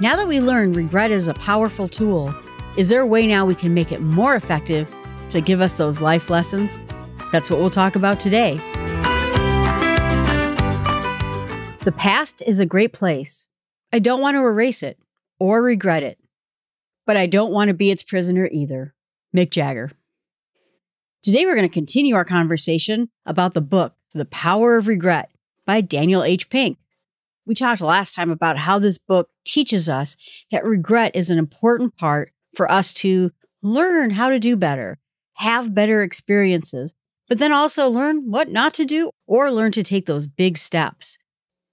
Now that we learn regret is a powerful tool, is there a way now we can make it more effective to give us those life lessons? That's what we'll talk about today. The past is a great place. I don't want to erase it or regret it, but I don't want to be its prisoner either. Mick Jagger. Today, we're going to continue our conversation about the book, The Power of Regret by Daniel H. Pink. We talked last time about how this book teaches us that regret is an important part for us to learn how to do better, have better experiences, but then also learn what not to do or learn to take those big steps.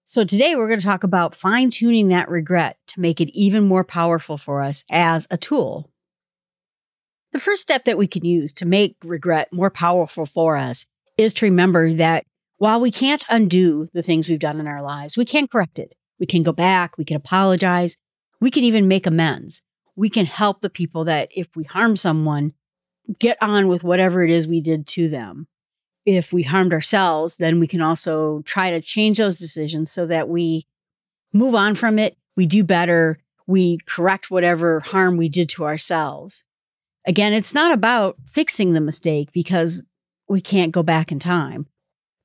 So today we're going to talk about fine tuning that regret to make it even more powerful for us as a tool. The first step that we can use to make regret more powerful for us is to remember that while we can't undo the things we've done in our lives, we can correct it. We can go back, we can apologize, we can even make amends. We can help the people that if we harm someone, get on with whatever it is we did to them if we harmed ourselves, then we can also try to change those decisions so that we move on from it, we do better, we correct whatever harm we did to ourselves. Again, it's not about fixing the mistake because we can't go back in time,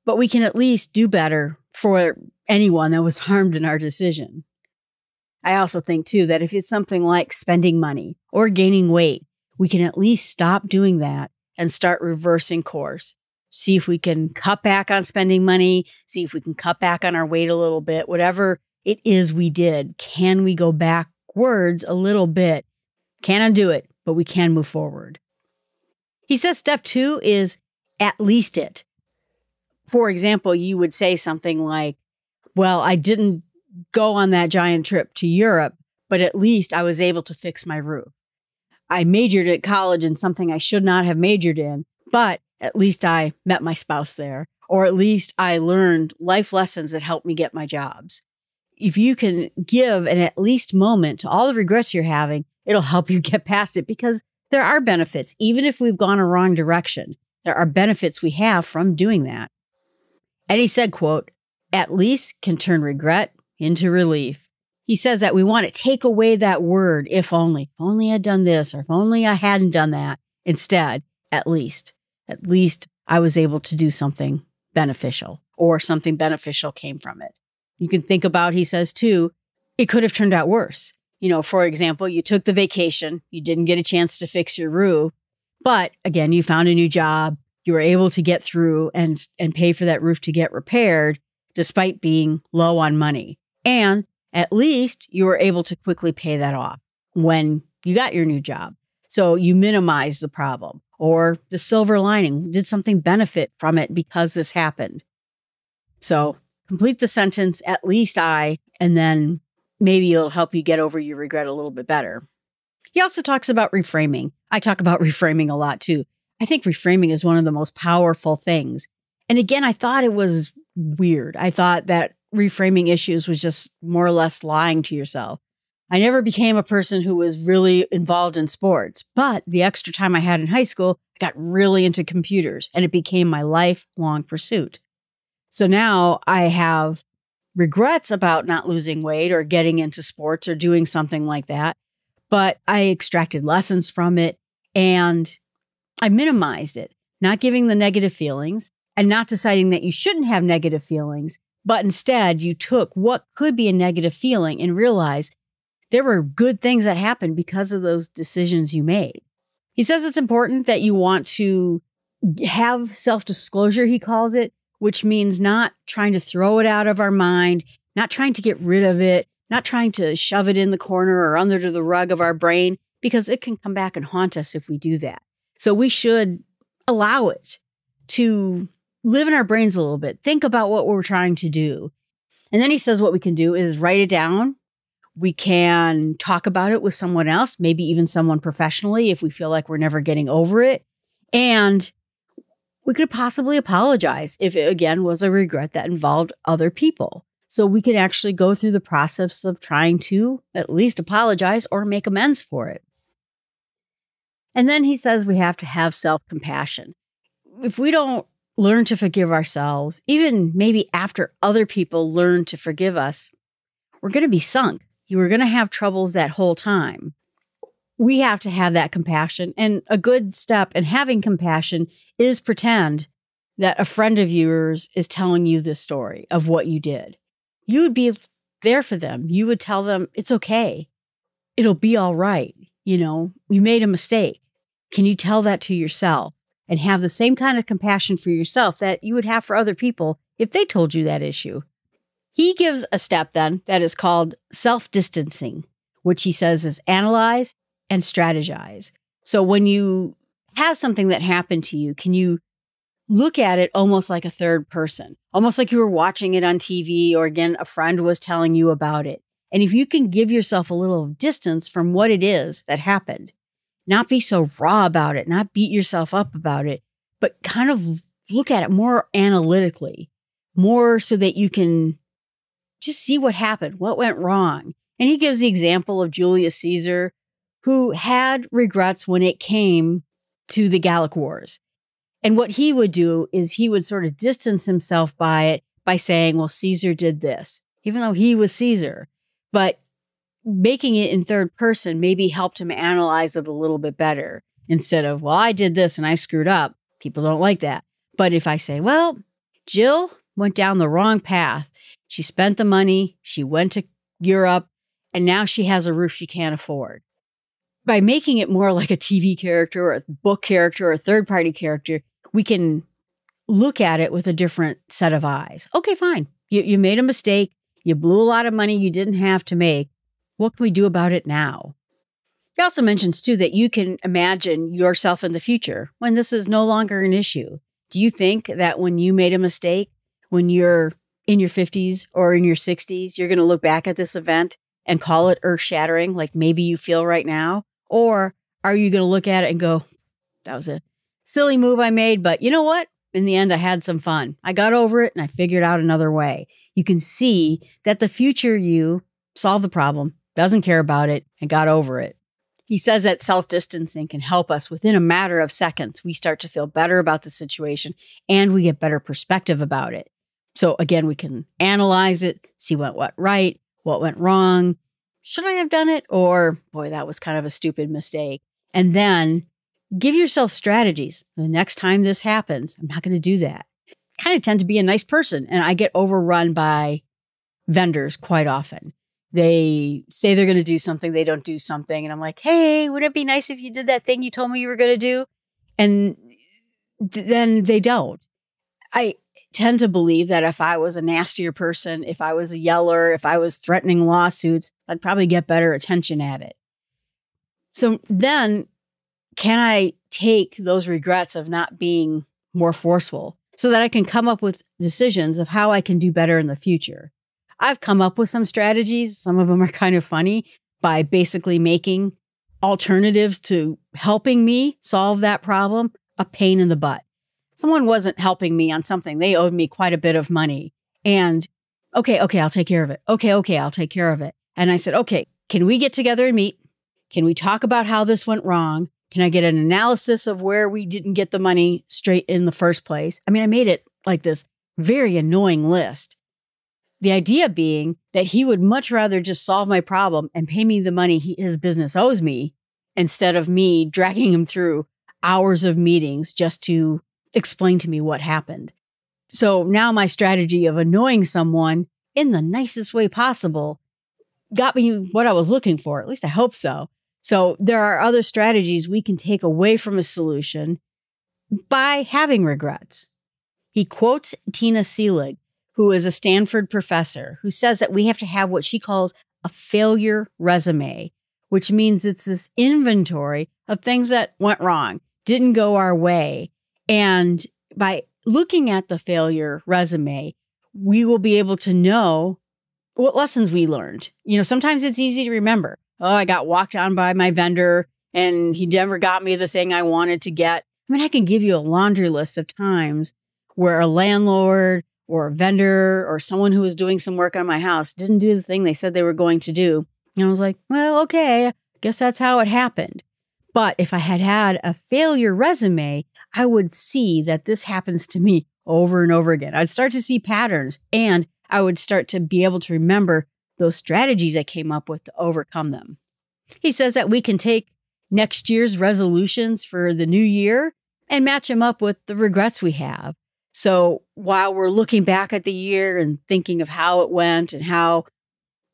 but we can at least do better for anyone that was harmed in our decision. I also think too that if it's something like spending money or gaining weight, we can at least stop doing that and start reversing course see if we can cut back on spending money, see if we can cut back on our weight a little bit, whatever it is we did. Can we go backwards a little bit? Can't undo it, but we can move forward. He says step two is at least it. For example, you would say something like, Well, I didn't go on that giant trip to Europe, but at least I was able to fix my roof. I majored at college in something I should not have majored in, but at least I met my spouse there, or at least I learned life lessons that helped me get my jobs. If you can give an at least moment to all the regrets you're having, it'll help you get past it because there are benefits, even if we've gone a wrong direction. There are benefits we have from doing that. And he said, quote, at least can turn regret into relief. He says that we want to take away that word, if only, if only I'd done this, or if only I hadn't done that. Instead, at least at least I was able to do something beneficial or something beneficial came from it. You can think about, he says too, it could have turned out worse. You know, for example, you took the vacation, you didn't get a chance to fix your roof, but again, you found a new job, you were able to get through and and pay for that roof to get repaired despite being low on money. And at least you were able to quickly pay that off when you got your new job. So you minimize the problem or the silver lining. Did something benefit from it because this happened? So complete the sentence, at least I, and then maybe it'll help you get over your regret a little bit better. He also talks about reframing. I talk about reframing a lot too. I think reframing is one of the most powerful things. And again, I thought it was weird. I thought that reframing issues was just more or less lying to yourself. I never became a person who was really involved in sports, but the extra time I had in high school, I got really into computers and it became my lifelong pursuit. So now I have regrets about not losing weight or getting into sports or doing something like that, but I extracted lessons from it and I minimized it, not giving the negative feelings and not deciding that you shouldn't have negative feelings, but instead you took what could be a negative feeling and realized there were good things that happened because of those decisions you made. He says it's important that you want to have self disclosure, he calls it, which means not trying to throw it out of our mind, not trying to get rid of it, not trying to shove it in the corner or under the rug of our brain, because it can come back and haunt us if we do that. So we should allow it to live in our brains a little bit, think about what we're trying to do. And then he says what we can do is write it down we can talk about it with someone else, maybe even someone professionally if we feel like we're never getting over it. And we could possibly apologize if it again was a regret that involved other people. So we could actually go through the process of trying to at least apologize or make amends for it. And then he says we have to have self compassion. If we don't learn to forgive ourselves, even maybe after other people learn to forgive us, we're going to be sunk You were going to have troubles that whole time. We have to have that compassion. And a good step in having compassion is pretend that a friend of yours is telling you this story of what you did. You would be there for them. You would tell them, it's okay. It'll be all right. You know, you made a mistake. Can you tell that to yourself and have the same kind of compassion for yourself that you would have for other people if they told you that issue? He gives a step then that is called self distancing, which he says is analyze and strategize. So when you have something that happened to you, can you look at it almost like a third person, almost like you were watching it on TV or again, a friend was telling you about it. And if you can give yourself a little distance from what it is that happened, not be so raw about it, not beat yourself up about it, but kind of look at it more analytically, more so that you can just see what happened, what went wrong. And he gives the example of Julius Caesar, who had regrets when it came to the Gallic Wars. And what he would do is he would sort of distance himself by it by saying, well, Caesar did this, even though he was Caesar. But making it in third person maybe helped him analyze it a little bit better instead of, well, I did this and I screwed up. People don't like that. But if I say, well, Jill went down the wrong path, she spent the money, she went to Europe, and now she has a roof she can't afford. By making it more like a TV character or a book character or a third party character, we can look at it with a different set of eyes. Okay, fine. You, you made a mistake. You blew a lot of money you didn't have to make. What can we do about it now? He also mentions, too, that you can imagine yourself in the future when this is no longer an issue. Do you think that when you made a mistake, when you're in your 50s or in your 60s, you're going to look back at this event and call it earth shattering, like maybe you feel right now? Or are you going to look at it and go, that was a silly move I made, but you know what? In the end, I had some fun. I got over it and I figured out another way. You can see that the future you solved the problem, doesn't care about it, and got over it. He says that self distancing can help us within a matter of seconds. We start to feel better about the situation and we get better perspective about it. So, again, we can analyze it, see what went right, what went wrong. Should I have done it? Or, boy, that was kind of a stupid mistake. And then give yourself strategies. The next time this happens, I'm not going to do that. I kind of tend to be a nice person and I get overrun by vendors quite often. They say they're going to do something, they don't do something. And I'm like, hey, wouldn't it be nice if you did that thing you told me you were going to do? And th- then they don't. I tend to believe that if I was a nastier person, if I was a yeller, if I was threatening lawsuits, I'd probably get better attention at it. So then can I take those regrets of not being more forceful so that I can come up with decisions of how I can do better in the future? I've come up with some strategies. Some of them are kind of funny by basically making alternatives to helping me solve that problem a pain in the butt. Someone wasn't helping me on something. They owed me quite a bit of money. And okay, okay, I'll take care of it. Okay, okay, I'll take care of it. And I said, okay, can we get together and meet? Can we talk about how this went wrong? Can I get an analysis of where we didn't get the money straight in the first place? I mean, I made it like this very annoying list. The idea being that he would much rather just solve my problem and pay me the money he, his business owes me instead of me dragging him through hours of meetings just to explain to me what happened. So now my strategy of annoying someone in the nicest way possible got me what I was looking for. At least I hope so. So there are other strategies we can take away from a solution by having regrets. He quotes Tina Seelig, who is a Stanford professor, who says that we have to have what she calls a failure resume, which means it's this inventory of things that went wrong, didn't go our way. And by looking at the failure resume, we will be able to know what lessons we learned. You know, sometimes it's easy to remember oh, I got walked on by my vendor and he never got me the thing I wanted to get. I mean, I can give you a laundry list of times where a landlord or a vendor or someone who was doing some work on my house didn't do the thing they said they were going to do. And I was like, well, okay, I guess that's how it happened. But if I had had a failure resume, I would see that this happens to me over and over again. I'd start to see patterns and I would start to be able to remember those strategies I came up with to overcome them. He says that we can take next year's resolutions for the new year and match them up with the regrets we have. So while we're looking back at the year and thinking of how it went and how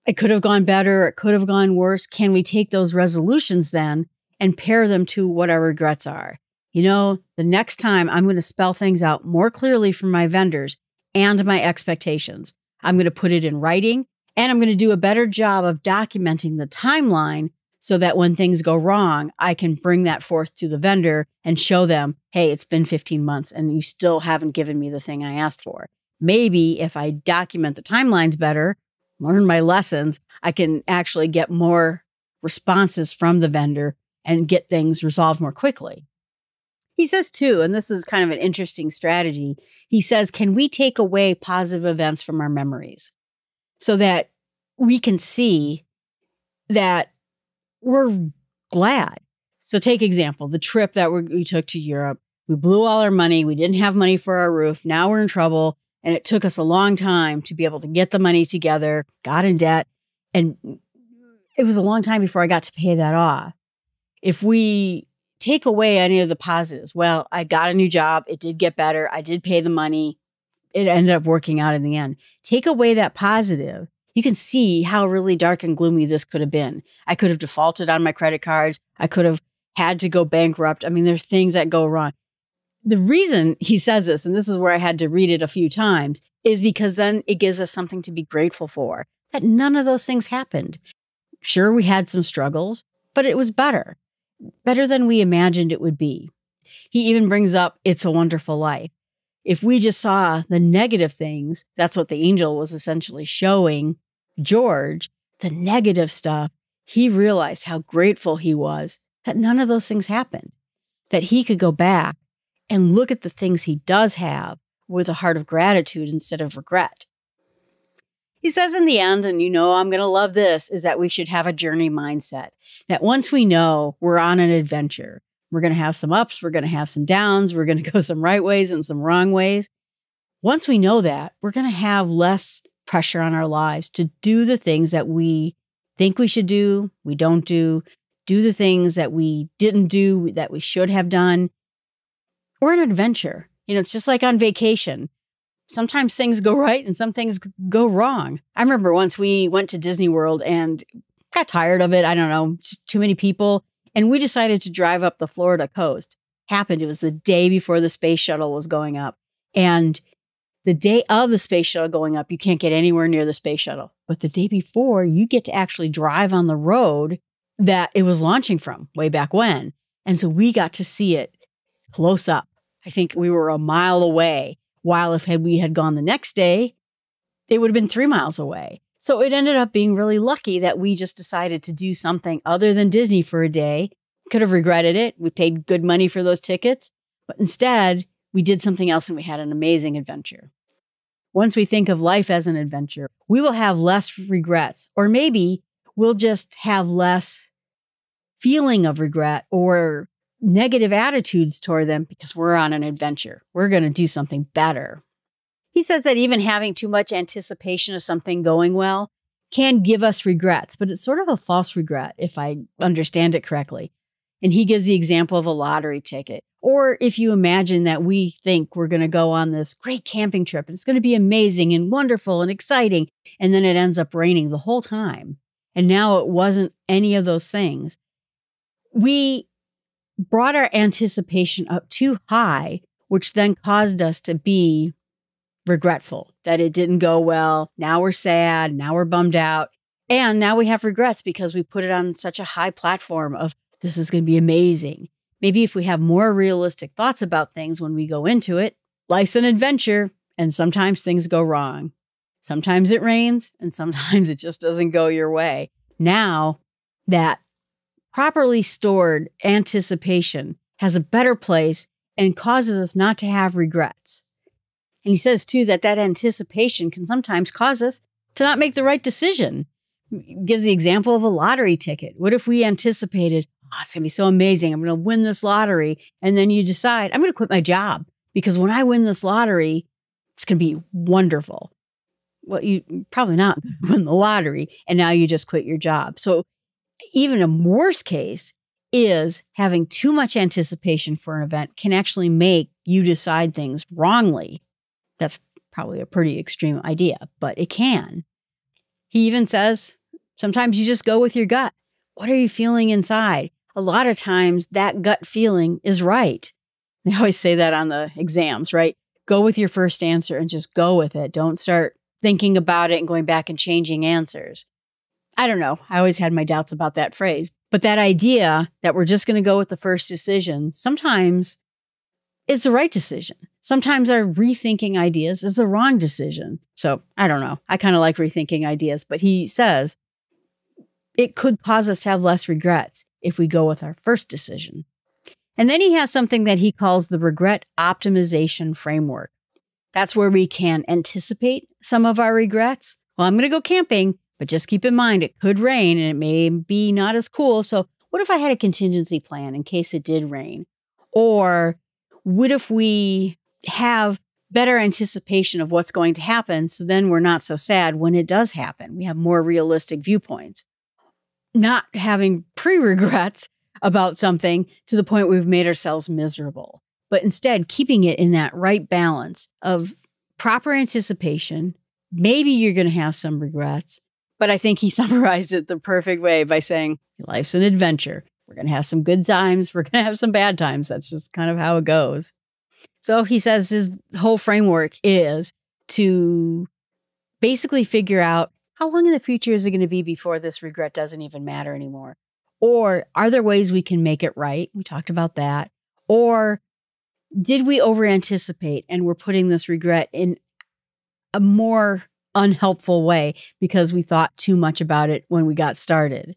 it could have gone better, it could have gone worse, can we take those resolutions then and pair them to what our regrets are? You know, the next time I'm going to spell things out more clearly for my vendors and my expectations. I'm going to put it in writing and I'm going to do a better job of documenting the timeline so that when things go wrong, I can bring that forth to the vendor and show them, hey, it's been 15 months and you still haven't given me the thing I asked for. Maybe if I document the timelines better, learn my lessons, I can actually get more responses from the vendor and get things resolved more quickly. He says, too, and this is kind of an interesting strategy. He says, can we take away positive events from our memories so that we can see that we're glad. So take example, the trip that we took to Europe. We blew all our money. We didn't have money for our roof. Now we're in trouble. And it took us a long time to be able to get the money together, got in debt. And it was a long time before I got to pay that off. If we take away any of the positives, well, I got a new job. It did get better. I did pay the money. It ended up working out in the end. Take away that positive you can see how really dark and gloomy this could have been. I could have defaulted on my credit cards. I could have had to go bankrupt. I mean, there's things that go wrong. The reason he says this, and this is where I had to read it a few times, is because then it gives us something to be grateful for that none of those things happened. Sure, we had some struggles, but it was better, better than we imagined it would be. He even brings up It's a Wonderful Life. If we just saw the negative things, that's what the angel was essentially showing George, the negative stuff, he realized how grateful he was that none of those things happened, that he could go back and look at the things he does have with a heart of gratitude instead of regret. He says in the end, and you know I'm going to love this, is that we should have a journey mindset. That once we know we're on an adventure, we're going to have some ups, we're going to have some downs, we're going to go some right ways and some wrong ways. Once we know that, we're going to have less pressure on our lives to do the things that we think we should do, we don't do, do the things that we didn't do that we should have done. Or an adventure. You know, it's just like on vacation. Sometimes things go right and some things go wrong. I remember once we went to Disney World and got tired of it. I don't know, too many people. And we decided to drive up the Florida coast. Happened, it was the day before the space shuttle was going up. And the day of the space shuttle going up, you can't get anywhere near the space shuttle. But the day before, you get to actually drive on the road that it was launching from way back when. And so we got to see it close up. I think we were a mile away. While if had we had gone the next day, it would have been three miles away. So it ended up being really lucky that we just decided to do something other than Disney for a day. Could have regretted it. We paid good money for those tickets, but instead we did something else and we had an amazing adventure once we think of life as an adventure, we will have less regrets, or maybe we'll just have less feeling of regret or negative attitudes toward them because we're on an adventure. We're going to do something better. He says that even having too much anticipation of something going well can give us regrets, but it's sort of a false regret if I understand it correctly. And he gives the example of a lottery ticket. Or if you imagine that we think we're going to go on this great camping trip and it's going to be amazing and wonderful and exciting, and then it ends up raining the whole time. And now it wasn't any of those things. We brought our anticipation up too high, which then caused us to be regretful that it didn't go well. Now we're sad. Now we're bummed out. And now we have regrets because we put it on such a high platform of this is going to be amazing. Maybe if we have more realistic thoughts about things when we go into it, life's an adventure and sometimes things go wrong. Sometimes it rains and sometimes it just doesn't go your way. Now that properly stored anticipation has a better place and causes us not to have regrets. And he says too that that anticipation can sometimes cause us to not make the right decision. He gives the example of a lottery ticket. What if we anticipated, oh, it's going to be so amazing. I'm going to win this lottery. And then you decide, I'm going to quit my job because when I win this lottery, it's going to be wonderful. well, you probably not mm-hmm. win the lottery, and now you just quit your job. So, even a worse case is having too much anticipation for an event can actually make you decide things wrongly. That's probably a pretty extreme idea, but it can. He even says sometimes you just go with your gut. What are you feeling inside? A lot of times that gut feeling is right. They always say that on the exams, right? Go with your first answer and just go with it. Don't start thinking about it and going back and changing answers. I don't know. I always had my doubts about that phrase, but that idea that we're just going to go with the first decision sometimes is the right decision. Sometimes our rethinking ideas is the wrong decision. So I don't know. I kind of like rethinking ideas, but he says it could cause us to have less regrets if we go with our first decision. And then he has something that he calls the regret optimization framework. That's where we can anticipate some of our regrets. Well, I'm going to go camping, but just keep in mind it could rain and it may be not as cool. So, what if I had a contingency plan in case it did rain? Or what if we have better anticipation of what's going to happen? So then we're not so sad when it does happen. We have more realistic viewpoints. Not having pre regrets about something to the point we've made ourselves miserable, but instead keeping it in that right balance of proper anticipation. Maybe you're going to have some regrets, but I think he summarized it the perfect way by saying life's an adventure. We're going to have some good times. We're going to have some bad times. That's just kind of how it goes. So he says his whole framework is to basically figure out how long in the future is it going to be before this regret doesn't even matter anymore? Or are there ways we can make it right? We talked about that. Or did we over anticipate and we're putting this regret in a more unhelpful way because we thought too much about it when we got started?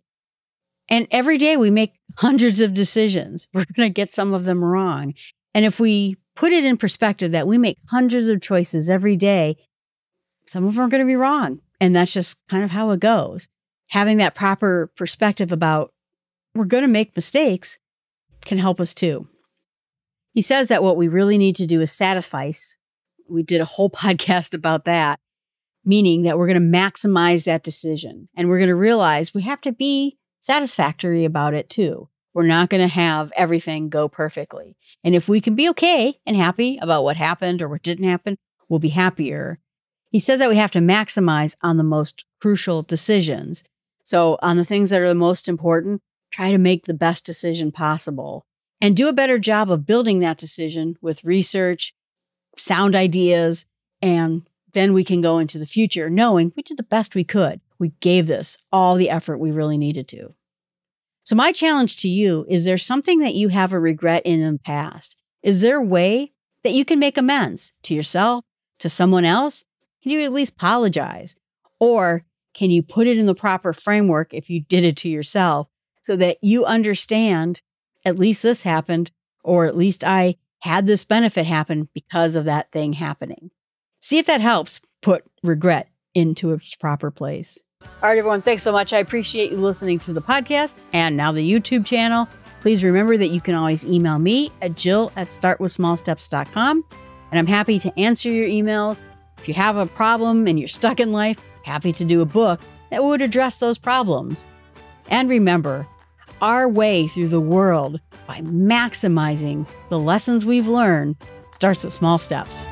And every day we make hundreds of decisions. We're going to get some of them wrong. And if we put it in perspective that we make hundreds of choices every day, some of them are going to be wrong. And that's just kind of how it goes. Having that proper perspective about we're going to make mistakes can help us too. He says that what we really need to do is satisfice. We did a whole podcast about that, meaning that we're going to maximize that decision and we're going to realize we have to be satisfactory about it too. We're not going to have everything go perfectly. And if we can be okay and happy about what happened or what didn't happen, we'll be happier. He says that we have to maximize on the most crucial decisions. So, on the things that are the most important, try to make the best decision possible and do a better job of building that decision with research, sound ideas, and then we can go into the future knowing we did the best we could. We gave this all the effort we really needed to. So, my challenge to you is there something that you have a regret in the past? Is there a way that you can make amends to yourself, to someone else? Can you at least apologize? Or can you put it in the proper framework if you did it to yourself so that you understand at least this happened, or at least I had this benefit happen because of that thing happening. See if that helps put regret into its proper place. All right, everyone, thanks so much. I appreciate you listening to the podcast and now the YouTube channel. Please remember that you can always email me at jill at startwithsmallsteps.com. And I'm happy to answer your emails. If you have a problem and you're stuck in life, happy to do a book that would address those problems. And remember, our way through the world by maximizing the lessons we've learned starts with small steps.